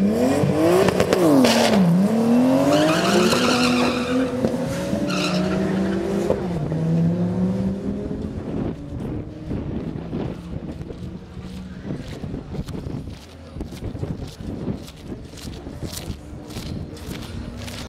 네.